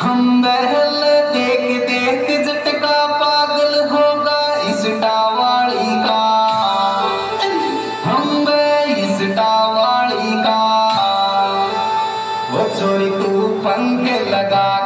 हम बहल देख देख जटका पागल होगा इस टावाली का। हम इस टावाली का। वो चोरी तू पंख लगा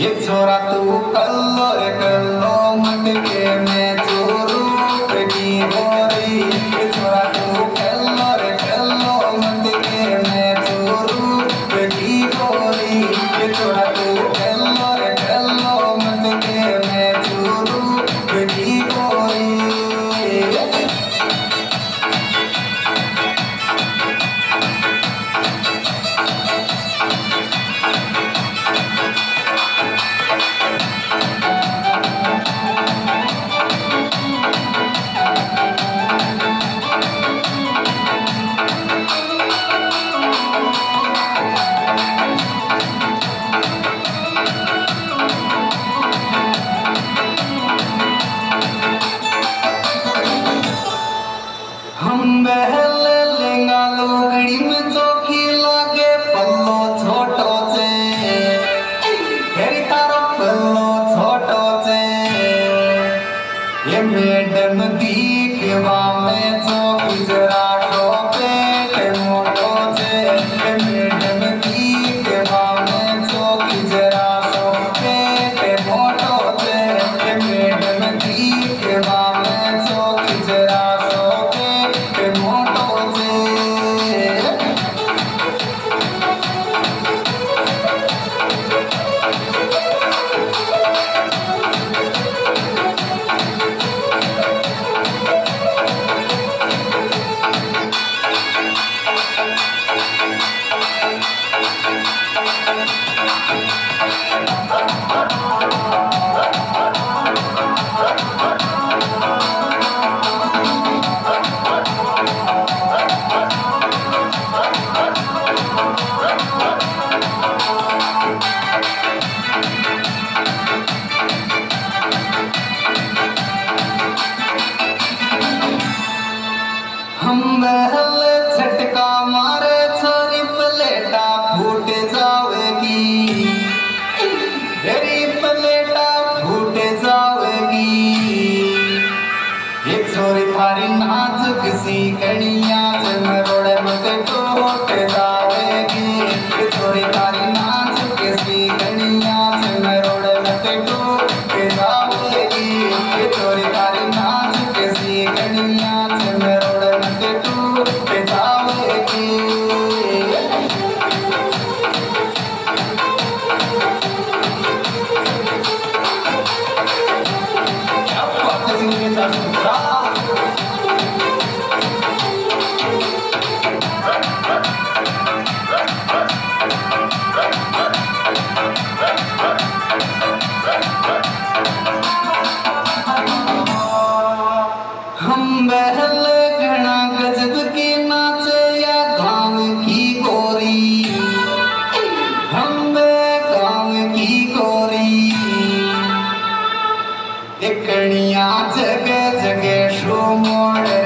ये छोरा तू कल्लो no more.